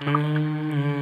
Mm-hmm.